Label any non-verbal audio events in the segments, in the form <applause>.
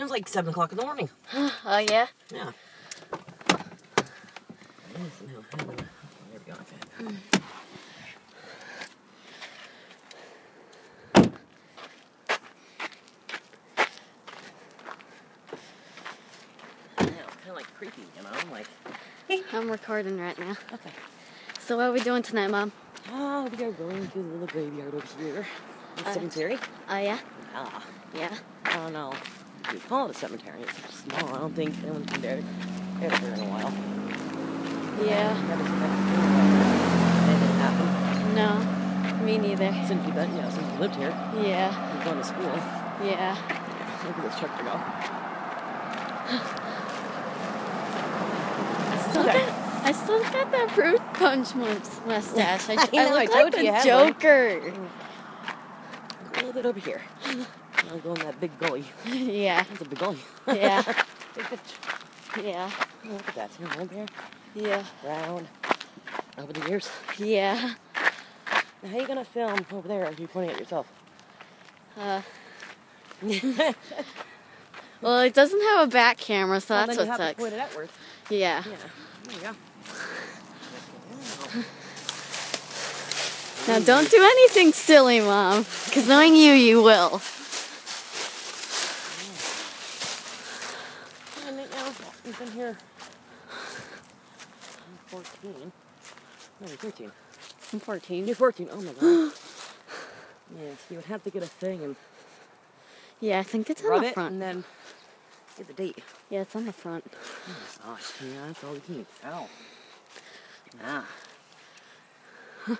It was like 7 o'clock in the morning. <gasps> Oh yeah. Yeah. Yeah. like creepy, you know? I'm like, <laughs> I'm recording right now. okay. So what are we doing tonight, Mom? Oh, we are going to the little graveyard over here. The Uh. cemetery. Oh yeah. Ah, Yeah. I don't know. We call it a cemetery. It's so small. I don't think anyone's been there, there in a while. Yeah. That before. Anything happen. No. Me neither. Since you've been, you know, since you lived here, Yeah. you've gone to school. Yeah. Look at this truck to go. I still Okay. got, I still got that fruit punch mustache. <laughs> I, I know, I look told like the you had one. Joker. A little bit over here. I'll go in that big gully. yeah. <laughs> That's a big gully. Yeah. <laughs> big bitch. Yeah. Oh, look at that. See old there? Yeah. Round. Over the years. Yeah. Now, how you gonna film over there if you're pointing at yourself? Uh, <laughs> well, it doesn't have a back camera, so Well, that's then you what have to point it outwards. Yeah. Yeah. There you go. Now don't do anything silly, Mom, because knowing you, you will. 16. No, you're 13. I'm 14. You're 14, oh my god. <gasps> yes, you would have to get a thing and. Yeah, I think it's on the front. and then get the date. Yeah, it's on the front. Oh gosh, yeah, that's all you can tell. Ah, <sighs>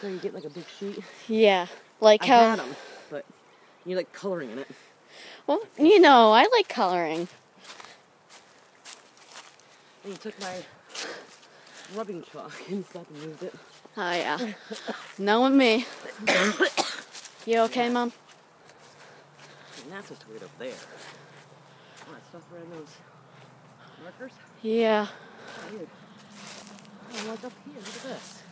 so you get like a big sheet? Yeah, like I how. Had them, but you like coloring in it. Well, you know, I like coloring. And you took my rubbing chalk <laughs> and stuff and used it. Oh yeah, no knowing me. <coughs> You okay, Mom? And that's what's weird up there. All that stuff around those markers. Yeah. Weird. Oh, up here, look at this.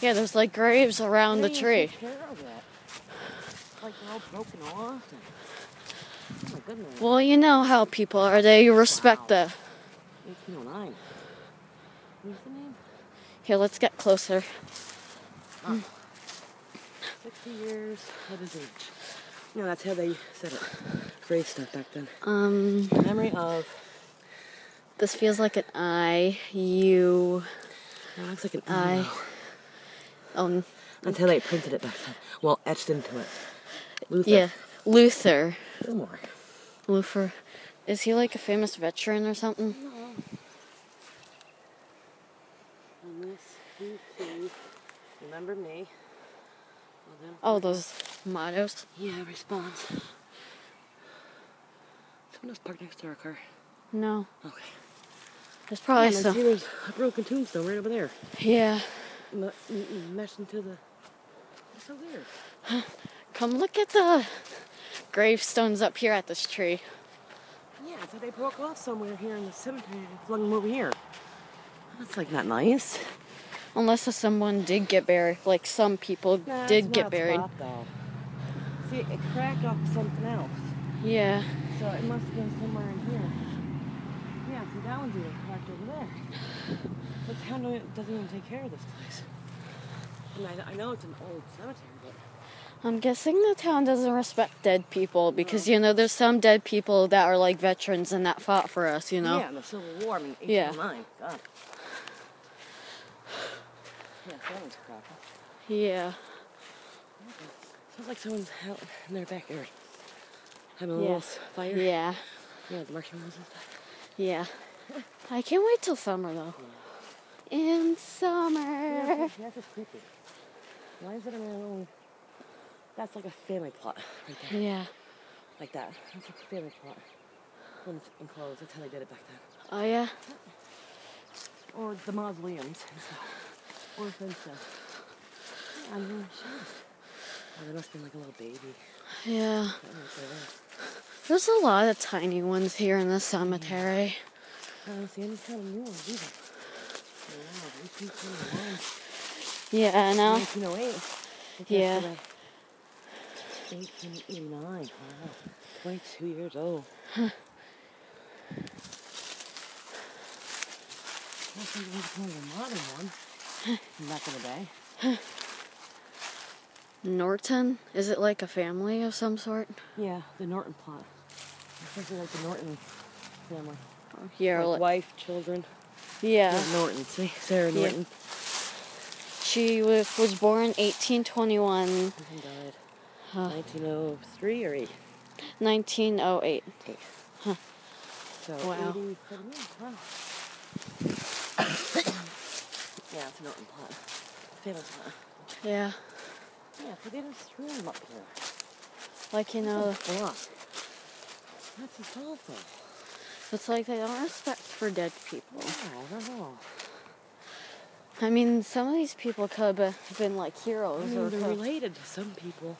Yeah, there's like graves around the tree. take care of that. Like they're all broken off. And, oh. Well, you know how people are. They respect Wow. the. 1809. What's the name? Here, let's get closer. 60 years of his age. No, that's how they said it. Grave stuff back then. Um, Memory of. this feels like an I. U. That looks like an I- I. Um, That's how they printed it back then. Well, etched into it. Luther. yeah, Luther. Fillmore. Luther. Is he like a famous veteran or something? And this, you too. Remember me. Oh, those mottos. Yeah, response. Someone else parked next to our car. No, Okay. there's Yeah, probably see some. there's a broken tombstone right over there. Yeah. M- meshed into the. It's so weird. <sighs> Come look at the gravestones up here at this tree. Yeah, so they broke off somewhere here in the cemetery and flung them over here. That's like not nice. Unless someone did get buried, like some people Nah, did get buried. spot. See, it cracked off something else. Yeah. So it must have been somewhere in here. Yeah, see that one's even cracked over there. The town doesn't even take care of this place. And I, I know it's an old cemetery, but I'm guessing the town doesn't respect dead people because you know there's some dead people that are like veterans and that fought for us, you know. yeah, in the Civil War, I mean, Yeah. 1809. God. Yeah, that one's cracking. Yeah. Sounds like someone's out in their backyard having a Yeah. little fire. Yeah. Yeah, the marshmallows and stuff. Yeah. I can't wait till summer though. In summer. that's, that's just creepy. Why is it around only? That's like a family plot right there. Yeah. Like that. That's like a family plot. When it's enclosed, that's how they did it back then. Oh yeah. Or the mausoleums and stuff. Or. I'm really sure. Oh, there must have been like a little baby. Yeah. That might be there. There's a lot of tiny ones here in the cemetery. I don't see any kind of new ones either. 1821, Yeah, I know. 1908. Yeah. 1889. Wow. 22 years old. I think it was kind of a modern one back in the day. Norton? Is it like a family of some sort? Yeah, the Norton plot. Something like the Norton family. Yeah, Like like, wife, children. yeah. Yeah, Norton. See, Sarah Yeah. Norton. She was, was born 1821, And died. 1903 or 8? 1908. So Wow. 87 years. Wow. Yeah, it's a Norton plot. Family plot. Yeah. Yeah, they just threw him up here. Like, you know, Block. That's just awful. it's like they don't respect for dead people. Wow, at all. I mean, some of these people could have been like I heroes or they're could- related to some people,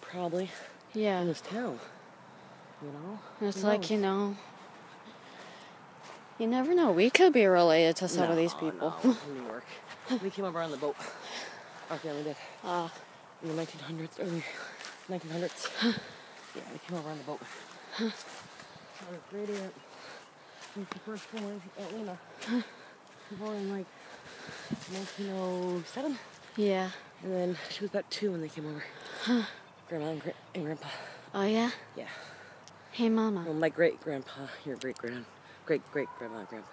probably, yeah. in this town. You know? It's Who like, knows? you know, you never know. We could be related to some of these people. No, in New <laughs> York. we came over on the boat. Our family did. Uh, In the 1900s, early 1900s. yeah, we came over on the boat. Our great aunt was the first one in Atlanta. Born in like 1907. yeah. And then she was about two when they came over. Grandma and, gra- and grandpa. Oh, yeah? Yeah. Hey, Mama. Well, my great grandpa, your great grand, great great grandma grandpa.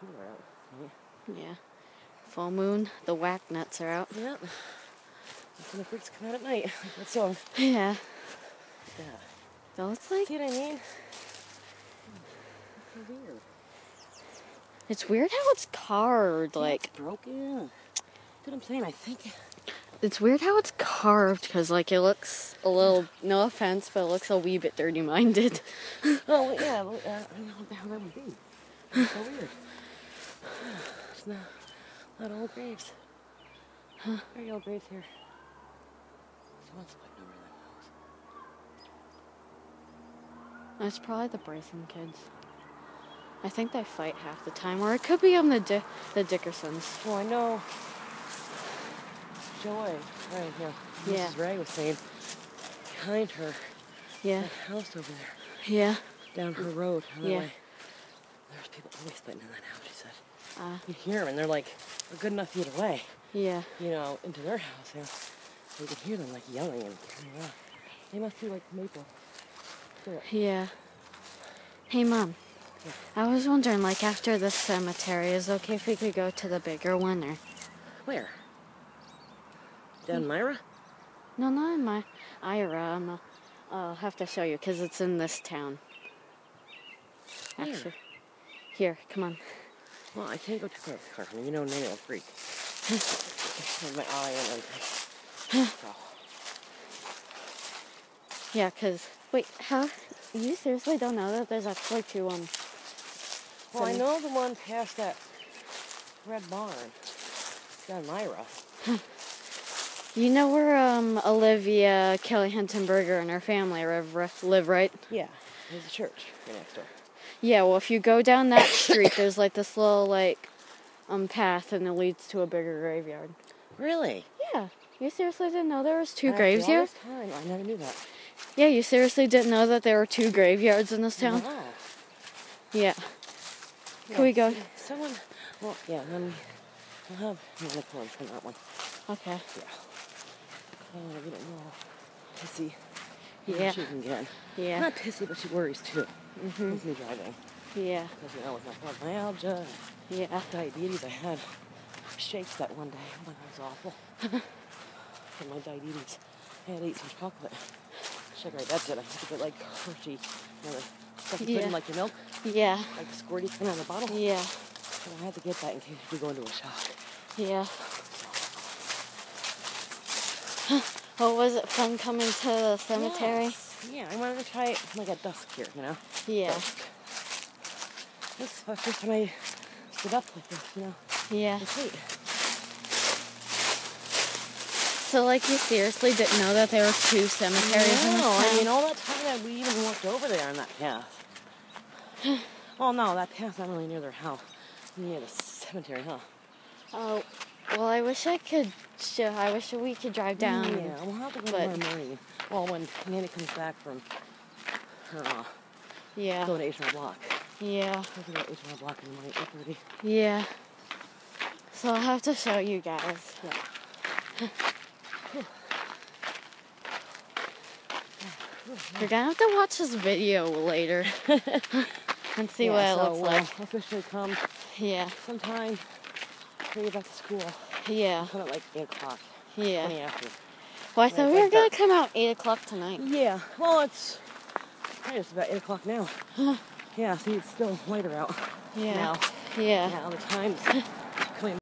People are out. right? Yeah. Full moon. The whack nuts are out. Yeah. That's when the freaks come out at night. Like that song. Yeah. Yeah. So it's like, See what I mean? It's weird. it's weird how it's carved. Like, it's broken. That's what I'm saying. I think. It's weird how it's carved because, like, it looks a little, no offense, but it looks a wee bit dirty minded. <laughs> Oh yeah. well, Uh, I don't know what the hell that would be. It's so weird. It's not, not old graves. Huh? Very old graves here. Someone's fighting over that house. It's probably the Bryson kids. I think they fight half the time, or it could be on the Di- the Dickersons. Oh, I know Joy, right here. Yeah. Mrs. Ray was saying behind her, Yeah, that house over there, yeah. down her road, the Yeah. way. There's people always fighting in that house, she said. Uh, You hear them, and they're like a good enough feet away, yeah. you know, into their house. So you can hear them like yelling and carrying on. They must be like maple. syrup. Yeah. Hey, Mom. Yeah. I was wondering, like, after this cemetery, is it okay if we could go to the bigger one, or Where? Myra? no, not my Ira. I'm, uh, I'll have to show you because it's in this town. Actually, here, come on. Well, I can't go too far with the car. I mean, you know, Nanny will freak. <laughs> My eye everything. <gasps> Yeah, cause wait, how? You seriously don't know that there's actually two um. Well, I know the one past that red barn. Down Myra. <laughs> You know where um Olivia Kelly Hintonberger and her family live, live right? Yeah. There's a church right next door. Yeah. Well, if you go down that street, there's like this little like um path, and it leads to a bigger graveyard. Really? Yeah. You seriously didn't know there was two After graves here? time, I never knew that. Yeah. You seriously didn't know that there were two graveyards in this town? Wow. Yeah. Yeah, Can we go? Someone, well, yeah, then we'll have unicorns from that one. Okay. Yeah. Oh, we don't know. Pissy. Yeah. She can get. Yeah. Not pissy, but she worries too. Mm-hmm. With me driving. Yeah. Because, you know, with my fibromyalgia, Yeah. After diabetes, I had shakes that one day. When I was awful. <laughs> From my diabetes. I had to eat some chocolate. Sugar, that's it. I had to get like Hershey, you know, stuff you put in like your milk, Yeah. like the squirty thing on the bottle. Yeah. And I had to get that in case we go into a shock. Yeah. <sighs> Oh, was it fun coming to the cemetery? Yes. Yeah, I wanted to try it like at dusk here, you know? Yeah. Dusk. This is the first time I stood up like this, you know? Yeah. So, like, you seriously didn't know that there were two cemeteries in No, I mean, all that time that we even walked over there on that path. <sighs> well, no, that path's not really near their house. Near the cemetery, huh? Oh, well, I wish I could I wish we could drive down. Yeah, we'll have to go but- tomorrow morning. Well, when Nanny comes back from or uh, Yeah. going to H&R Block. Yeah. To go to H&R Block in the morning, 8.30. Yeah. So I'll have to show you guys. Yeah. <sighs> You're gonna have to watch this video later <laughs> and see yeah, what it so looks we'll like. officially come Yeah. sometime when you back to school. Yeah. Come at like 8 o'clock. Yeah. 20 after. Well, I thought it's we were like gonna come out eight o'clock tonight. Yeah, well, it's just about 8 o'clock now. yeah, see, it's still later out Yeah. now. Yeah. Now the time's